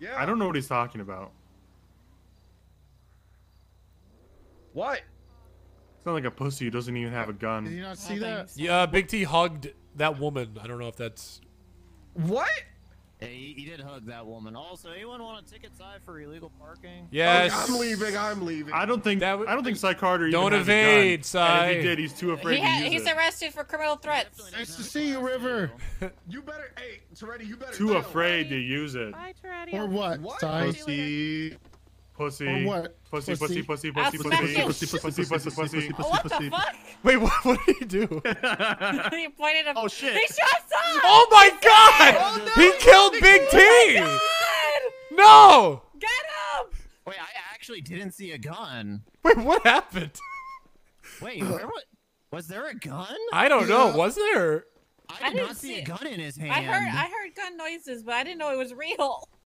Yeah. I don't know what he's talking about. What? It's not like a pussy who doesn't even have a gun. Did gun. you not see Oh, that? thanks. Yeah, Big T hugged that woman. I don't know if that's. What? Hey, he, he did hug that woman. Also, anyone want a ticket side for illegal parking? Yes. Oh, I'm leaving. I'm leaving. I don't think That w- I don't think Sai Carter even Don't has evade, a. Sai. If he did, he's too afraid He to ha- use he's it. arrested for criminal threats. Nice to see you, River. You better. Hey, Toretti, you better. Too no. afraid to use it. Bye, Toretti. Or what? What? Ty? Pussy. Pussy. Or what? Pussy, pussy, pussy, I'll pussy, smack pussy, you. pussy, pussy, pussy, pussy. Oh, what the fuck? Wait, what, what did he do? he pointed a. Oh, shit. He shot some. oh my god! he killed oh Big T! God! No! Get him! Wait, I actually didn't see a gun. Wait, what happened? Wait, where was? Was there a gun? I don't know. Was there? I I did didn't see see a gun in his hand. I heard I heard gun noises, but I didn't know it was real.